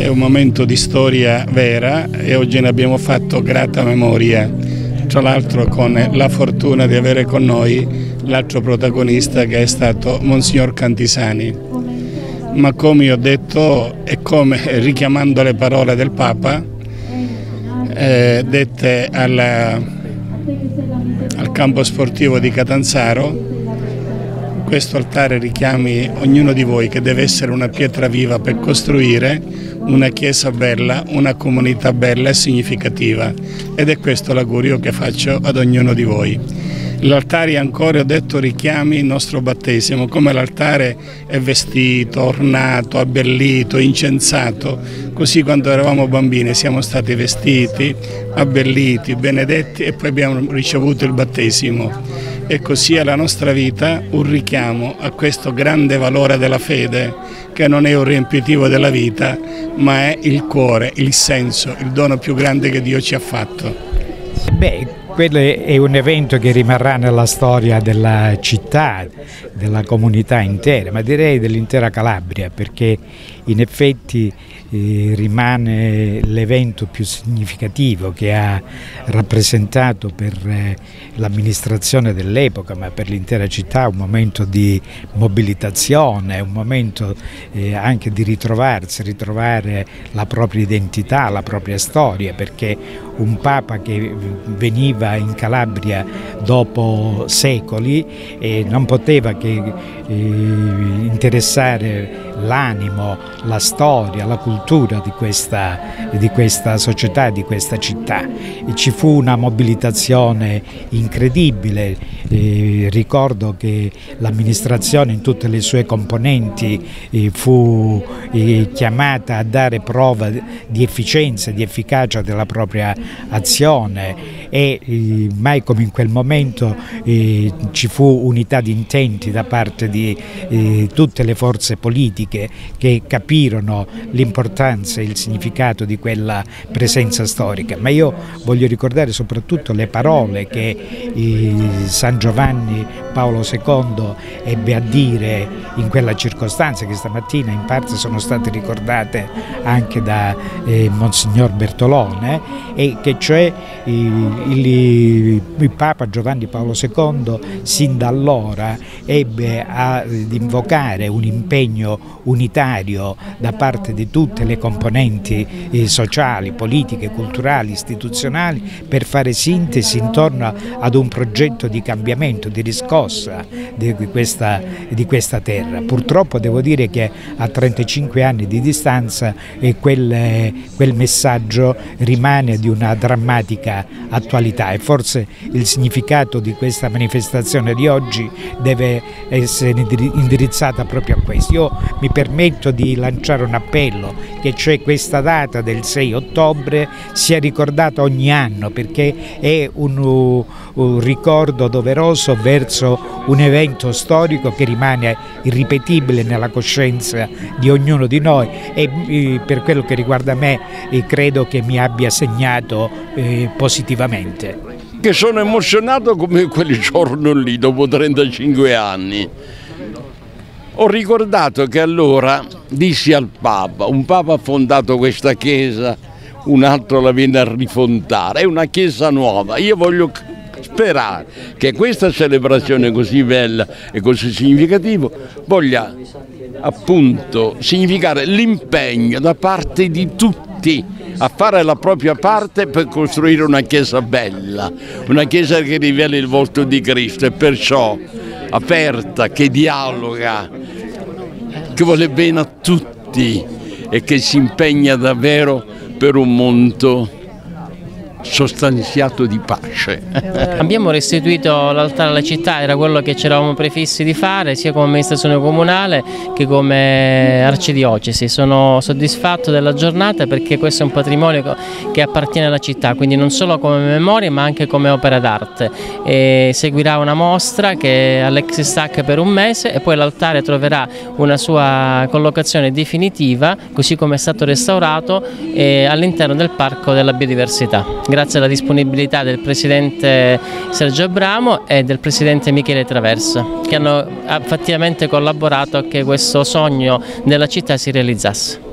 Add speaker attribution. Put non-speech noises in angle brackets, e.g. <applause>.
Speaker 1: è un momento di storia vera e oggi ne abbiamo fatto grata memoria, tra l'altro con la fortuna di avere con noi l'altro protagonista che è stato Monsignor Cantisani. Ma come ho detto e come <laughs> richiamando le parole del Papa, eh, dette alla, al campo sportivo di Catanzaro, questo altare richiami ognuno di voi che deve essere una pietra viva per costruire una chiesa bella, una comunità bella e significativa ed è questo l'augurio che faccio ad ognuno di voi. L'altare ancora, ho detto, richiami il nostro battesimo, come l'altare è vestito, ornato, abbellito, incensato, così quando eravamo bambini siamo stati vestiti, abbelliti, benedetti e poi abbiamo ricevuto il battesimo e così è la nostra vita un richiamo a questo grande valore della fede che non è un riempitivo della vita ma è il cuore, il senso, il dono più grande che Dio ci ha fatto.
Speaker 2: Beh, quello è un evento che rimarrà nella storia della città, della comunità intera, ma direi dell'intera Calabria, perché in effetti eh, rimane l'evento più significativo che ha rappresentato per eh, l'amministrazione dell'epoca, ma per l'intera città un momento di mobilitazione, un momento eh, anche di ritrovarsi, ritrovare la propria identità, la propria storia, perché un Papa che veniva in Calabria dopo secoli non poteva che interessare l'animo, la storia, la cultura di questa, di questa società, di questa città. E ci fu una mobilitazione incredibile, eh, ricordo che l'amministrazione in tutte le sue componenti eh, fu eh, chiamata a dare prova di efficienza, di efficacia della propria azione e eh, mai come in quel momento ci fu unità di intenti da parte di tutte le forze politiche che capirono l'importanza e il significato di quella presenza storica, ma io voglio ricordare soprattutto le parole che San Giovanni Paolo II ebbe a dire in quella circostanza che stamattina in parte sono state ricordate anche da eh, Monsignor Bertolone e che cioè il, il, il Papa Giovanni Paolo II sin da allora ebbe ad invocare un impegno unitario da parte di tutte le componenti eh, sociali, politiche, culturali, istituzionali per fare sintesi intorno ad un progetto di cambiamento, di riscossa di questa, di questa terra. Purtroppo devo dire che a 35 anni di distanza eh, quel, quel messaggio rimane di una drammatica attualità e forse il significato di questa manifestazione di oggi deve essere indirizzata proprio a questo. Io mi permetto di lanciare un appello che cioè questa data del 6 ottobre sia ricordata ogni anno perché è un, un ricordo doveroso verso un evento storico che rimane irripetibile nella coscienza di ognuno di noi e eh, per quello che riguarda me eh, credo che mi abbia segnato eh, positivamente.
Speaker 3: Che sono emozionato come quel giorno lì dopo 35 anni. Ho ricordato che allora dissi al Papa, un Papa ha fondato questa chiesa, un altro la viene a rifondare, è una chiesa nuova, io voglio sperare che questa celebrazione così bella e così significativa voglia appunto significare l'impegno da parte di tutti a fare la propria parte per costruire una chiesa bella, una chiesa che rivela il volto di Cristo e perciò aperta, che dialoga, che vuole bene a tutti e che si impegna davvero per un mondo sostanziato di pace. <laughs>
Speaker 4: Abbiamo restituito l'altare alla città, era quello che ci eravamo prefissi di fare sia come amministrazione comunale che come arcidiocesi. Sono soddisfatto della giornata perché questo è un patrimonio che appartiene alla città, quindi non solo come memoria ma anche come opera d'arte. Seguirà una mostra che è all'ex stack per un mese e poi l'altare troverà una sua collocazione definitiva, così come è stato restaurato all'interno del Parco della Biodiversità grazie alla disponibilità del Presidente Sergio Abramo e del Presidente Michele Traverso che hanno fattivamente collaborato a che questo sogno della città si realizzasse.